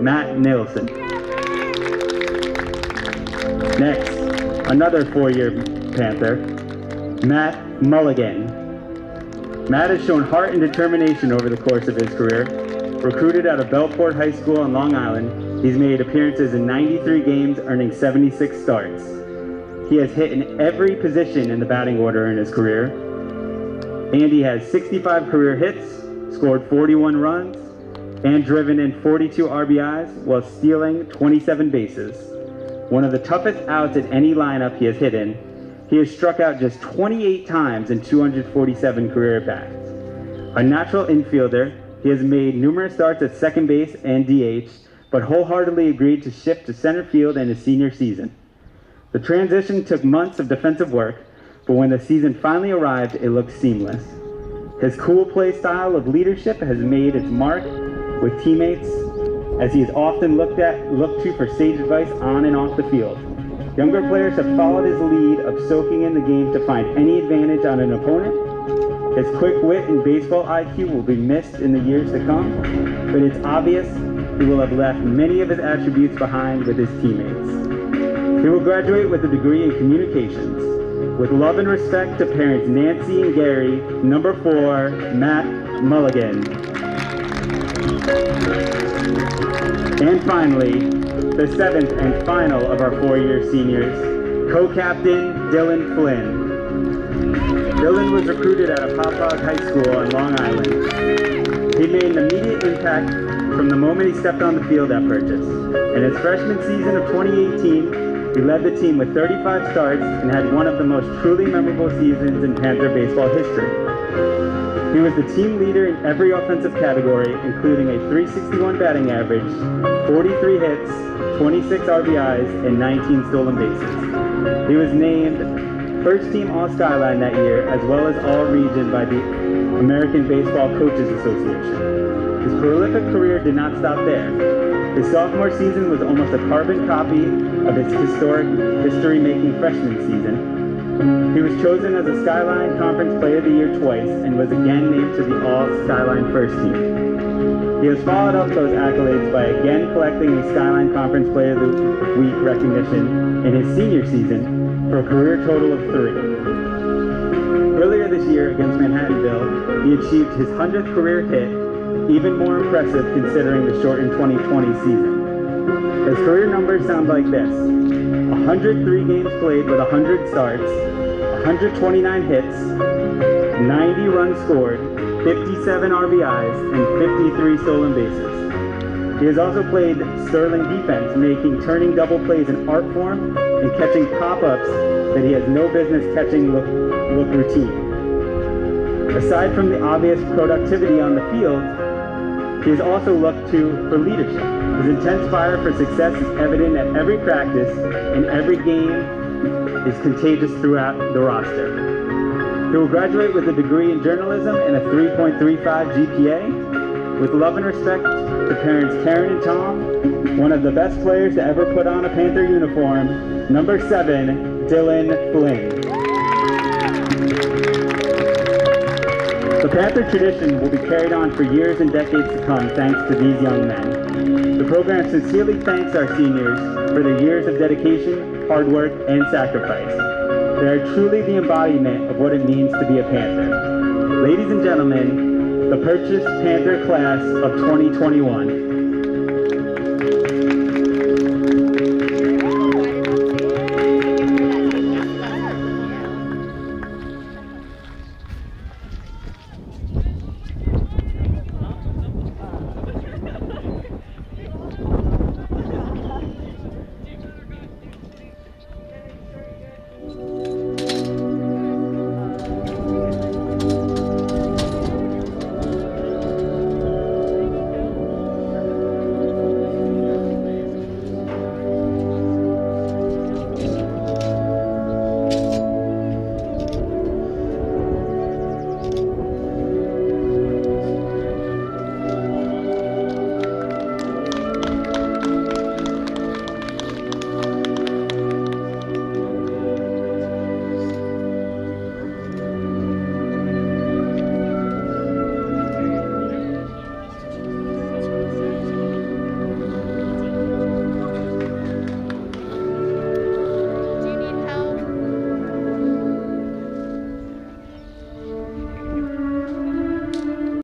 Matt Nilsson. Next, another four-year Panther, Matt Mulligan. Matt has shown heart and determination over the course of his career. Recruited out of Bellport High School on Long Island, he's made appearances in 93 games, earning 76 starts. He has hit in every position in the batting order in his career. And he has 65 career hits, scored 41 runs, and driven in 42 RBIs while stealing 27 bases. One of the toughest outs at any lineup he has hit in, he has struck out just 28 times in 247 career at-bats. A natural infielder, he has made numerous starts at second base and DH, but wholeheartedly agreed to shift to center field in his senior season. The transition took months of defensive work, but when the season finally arrived, it looked seamless. His cool play style of leadership has made its mark with teammates as he is often looked at looked to for sage advice on and off the field. Younger players have followed his lead of soaking in the game to find any advantage on an opponent. His quick wit and baseball IQ will be missed in the years to come, but it's obvious he will have left many of his attributes behind with his teammates. He will graduate with a degree in communications. With love and respect to parents Nancy and Gary, number four, Matt Mulligan. And finally, the seventh and final of our four-year seniors, co-captain Dylan Flynn. Dylan was recruited out of Hauppauge High School on Long Island. He made an immediate impact from the moment he stepped on the field at Purchase. In his freshman season of 2018, he led the team with 35 starts and had one of the most truly memorable seasons in Panther baseball history. He was the team leader in every offensive category, including a 361 batting average, 43 hits, 26 RBIs, and 19 stolen bases. He was named first team All Skyline that year, as well as All Region by the American Baseball Coaches Association. His prolific career did not stop there. His sophomore season was almost a carbon copy of his historic history-making freshman season, he was chosen as a Skyline Conference Player of the Year twice and was again named to the All Skyline First Team. He has followed up those accolades by again collecting a Skyline Conference Player of the Week recognition in his senior season for a career total of three. Earlier this year against Manhattanville, he achieved his 100th career hit, even more impressive considering the shortened 2020 season. His career numbers sound like this. 103 games played with 100 starts, 129 hits, 90 runs scored, 57 RBIs, and 53 stolen bases. He has also played sterling defense, making turning double plays an art form and catching pop-ups that he has no business catching look, look routine. Aside from the obvious productivity on the field, he is also looked to for leadership. His intense fire for success is evident at every practice, and every game is contagious throughout the roster. He will graduate with a degree in journalism and a 3.35 GPA. With love and respect to parents Karen and Tom, one of the best players to ever put on a Panther uniform, number seven, Dylan Flynn. The Panther tradition will be carried on for years and decades to come thanks to these young men. The program sincerely thanks our seniors for their years of dedication, hard work, and sacrifice. They are truly the embodiment of what it means to be a Panther. Ladies and gentlemen, the Purchase Panther class of 2021.